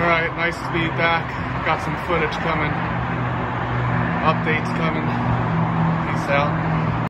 Alright, nice to be back. Got some footage coming. Updates coming. Peace out.